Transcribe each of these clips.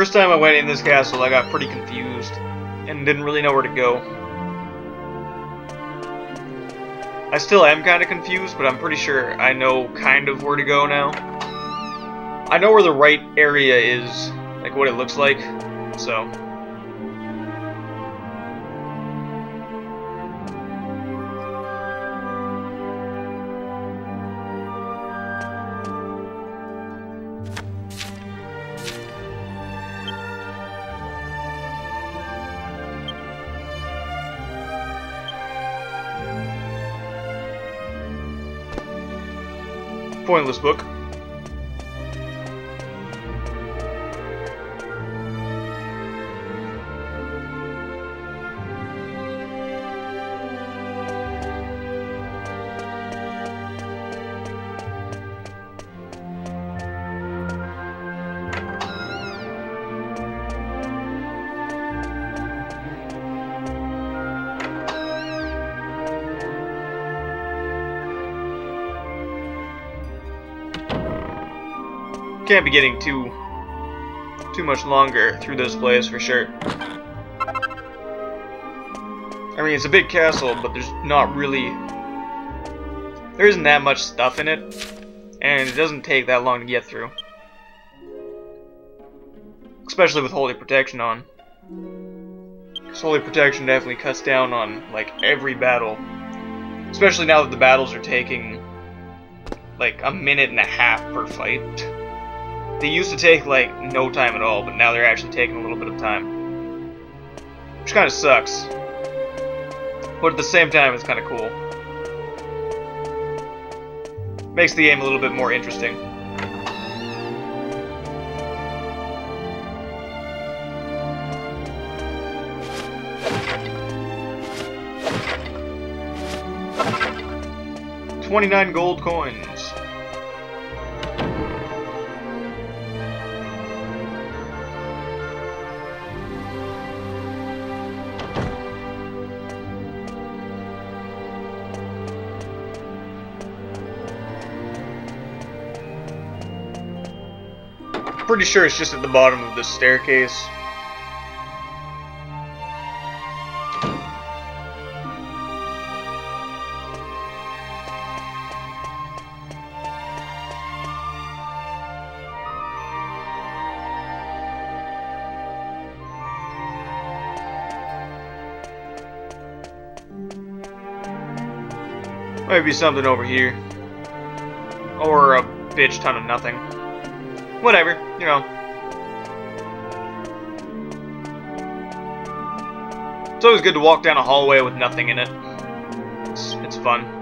First time I went in this castle, I got pretty confused and didn't really know where to go. I still am kind of confused, but I'm pretty sure I know kind of where to go now. I know where the right area is, like what it looks like, so... Pointless book. Can't be getting too too much longer through this place for sure. I mean, it's a big castle, but there's not really... There isn't that much stuff in it, and it doesn't take that long to get through. Especially with Holy Protection on. Because Holy Protection definitely cuts down on, like, every battle. Especially now that the battles are taking, like, a minute and a half per fight. They used to take, like, no time at all, but now they're actually taking a little bit of time. Which kind of sucks. But at the same time, it's kind of cool. Makes the game a little bit more interesting. Twenty-nine gold coins. Pretty sure it's just at the bottom of this staircase. Might be something over here. Or a bitch ton of nothing. Whatever, you know. It's always good to walk down a hallway with nothing in it. It's, it's fun.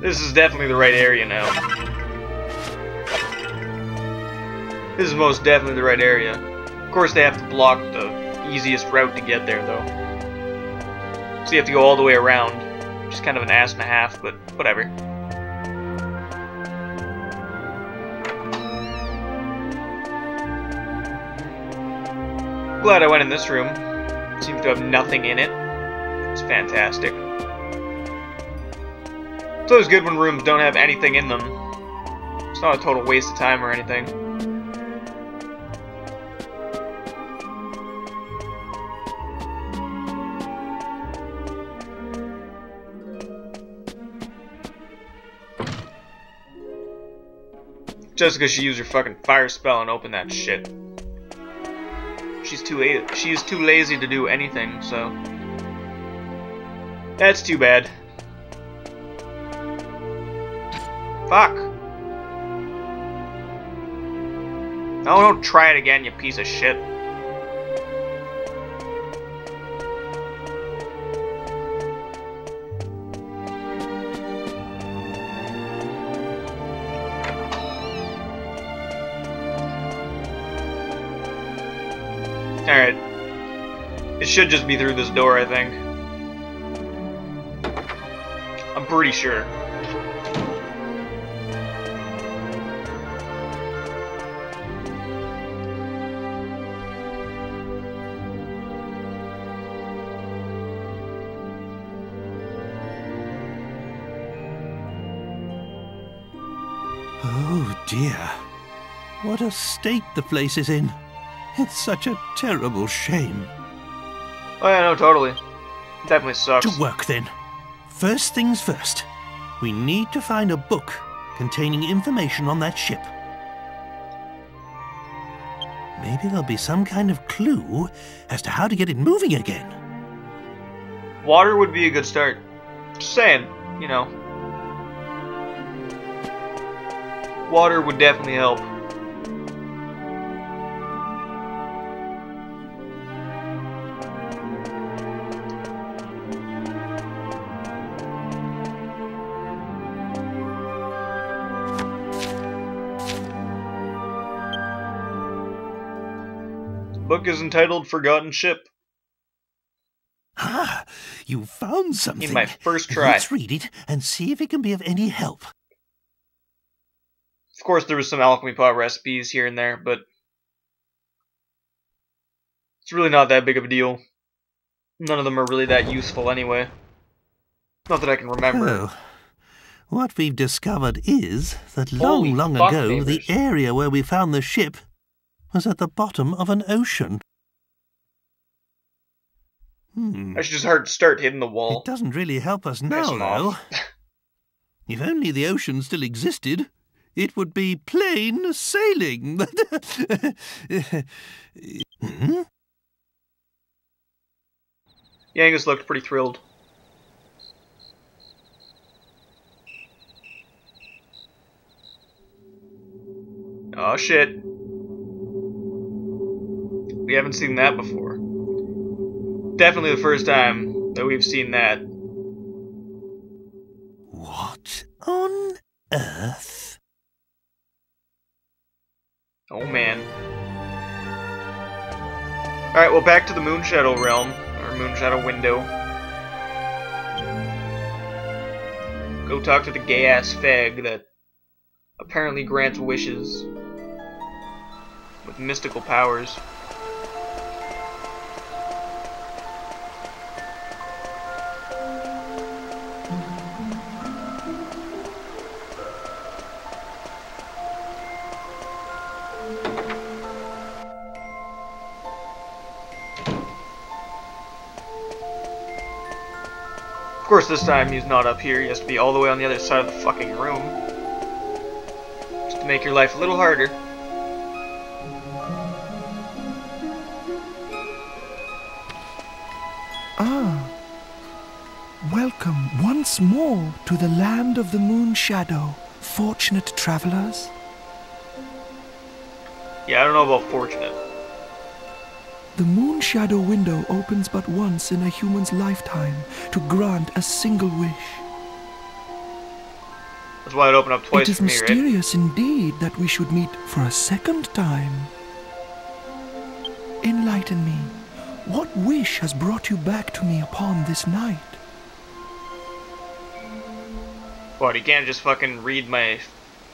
This is definitely the right area now. This is most definitely the right area. Of course they have to block the easiest route to get there though. So you have to go all the way around. Just kind of an ass and a half, but whatever. Glad I went in this room. Seems to have nothing in it. It's fantastic. Always good when rooms don't have anything in them. It's not a total waste of time or anything. Just because should use her fucking fire spell and open that shit. She's too she's too lazy to do anything, so that's too bad. Fuck. No, don't try it again, you piece of shit. Alright. It should just be through this door, I think. I'm pretty sure. What a state the place is in. It's such a terrible shame. Oh yeah, no, totally. Definitely sucks. To work then. First things first. We need to find a book containing information on that ship. Maybe there'll be some kind of clue as to how to get it moving again. Water would be a good start. Just saying, you know. Water would definitely help. Book is entitled Forgotten Ship. Ah, you found something. In my first try. Let's read it and see if it can be of any help. Of course, there was some alchemy pot recipes here and there, but it's really not that big of a deal. None of them are really that useful anyway. Not that I can remember. Oh. What we've discovered is that Holy long, long ago, the area where we found the ship was at the bottom of an ocean. Hmm. I should just hard start hitting the wall. It doesn't really help us now, though. if only the ocean still existed, it would be plain sailing. Hmm? Yangus looked pretty thrilled. Oh shit. We haven't seen that before. Definitely the first time that we've seen that. What on earth? Oh man. Alright, well back to the Moonshadow realm, or Moonshadow window. Go talk to the gay ass fag that apparently grants wishes with mystical powers. Course, this time he's not up here. He has to be all the way on the other side of the fucking room. Just to make your life a little harder. Ah. Welcome once more to the land of the moon shadow, fortunate travelers. Yeah, I don't know about fortunate. The moon shadow window opens but once in a human's lifetime to grant a single wish. That's why it opened up twice it is me, right? mysterious indeed that we should meet for a second time. Enlighten me. What wish has brought you back to me upon this night? What, he can't just fucking read my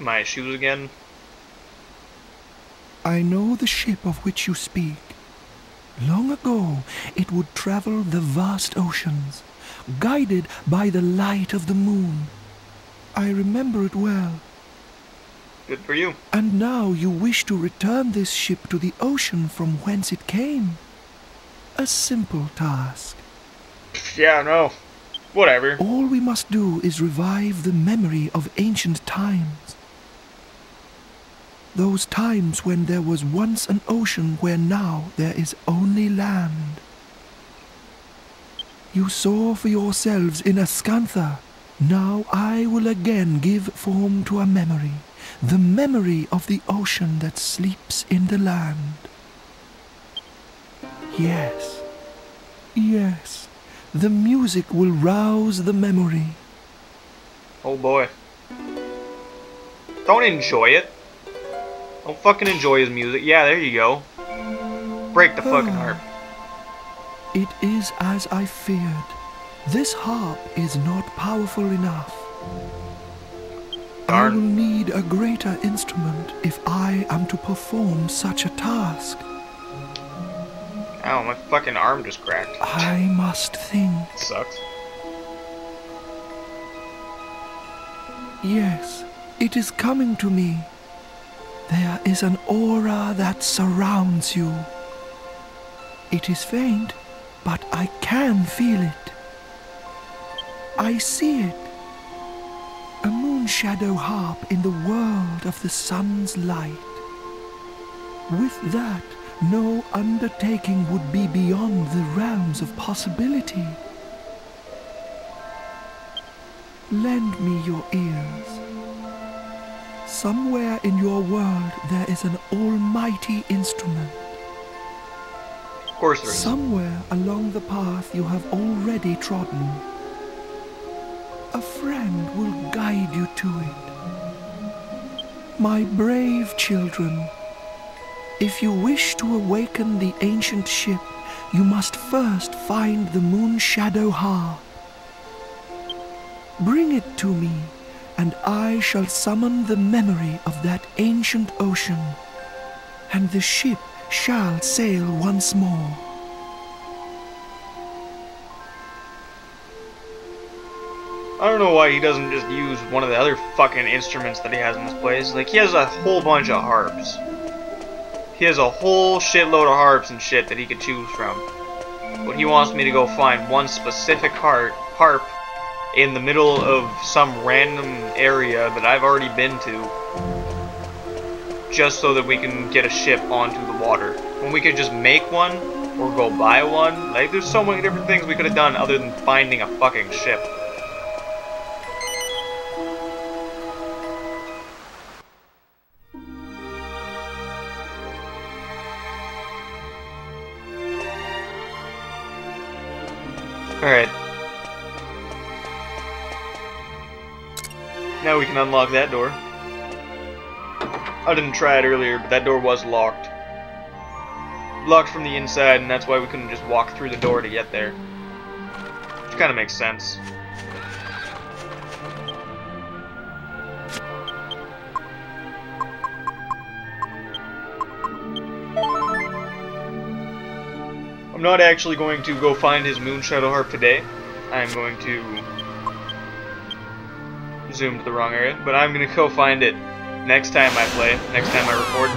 my shoes again? I know the ship of which you speak. Long ago, it would travel the vast oceans, guided by the light of the moon. I remember it well. Good for you. And now you wish to return this ship to the ocean from whence it came. A simple task. Yeah, no. Whatever. All we must do is revive the memory of ancient times. Those times when there was once an ocean where now there is only land. You saw for yourselves in Ascantha. Now I will again give form to a memory, the memory of the ocean that sleeps in the land. Yes, yes, the music will rouse the memory. Oh boy. Don't enjoy it. Don't fucking enjoy his music. Yeah, there you go. Break the fucking harp. It is as I feared. This harp is not powerful enough. I will need a greater instrument if I am to perform such a task. Ow, my fucking arm just cracked. I must think. Sucks. Yes, it is coming to me. There is an aura that surrounds you. It is faint, but I can feel it. I see it. A moon shadow harp in the world of the sun's light. With that, no undertaking would be beyond the realms of possibility. Lend me your ears. Somewhere in your world there is an almighty instrument. Of course there is. Somewhere along the path you have already trodden. A friend will guide you to it. My brave children, if you wish to awaken the ancient ship, you must first find the moon shadow harp. Bring it to me, and I shall summon the memory of that ancient ocean, and the ship shall sail once more. I don't know why he doesn't just use one of the other fucking instruments that he has in this place. Like, he has a whole bunch of harps. He has a whole shitload of harps and shit that he could choose from. But he wants me to go find one specific harp, harp in the middle of some random area that I've already been to. Just so that we can get a ship onto the water. When we could just make one, or go buy one. Like, there's so many different things we could have done other than finding a fucking ship. Alright. Now we can unlock that door. I didn't try it earlier, but that door was locked. Locked from the inside, and that's why we couldn't just walk through the door to get there. Which kind of makes sense. I'm not actually going to go find his Moon Shadow Harp today. I'm going to zoom to the wrong area, but I'm to go find it next time I play, next time I record.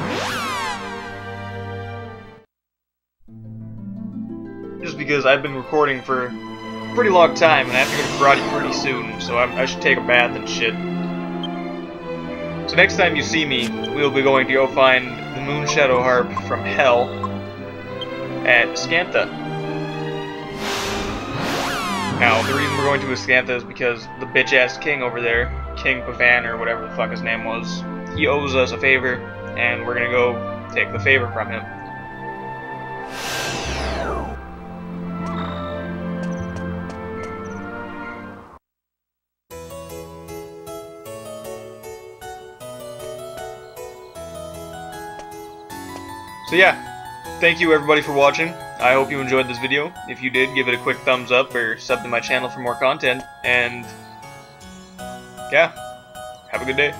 Just because I've been recording for a pretty long time and I have to go to karate pretty soon, so I, I should take a bath and shit. So next time you see me, we'll be going to go find the Moon Shadow Harp from Hell at Scantha. Now, the reason we're going to Ascantha is because the bitch-ass king over there, King Pavan or whatever the fuck his name was, he owes us a favor, and we're gonna go take the favor from him. So yeah, thank you everybody for watching. I hope you enjoyed this video. If you did, give it a quick thumbs up or sub to my channel for more content. And yeah, have a good day.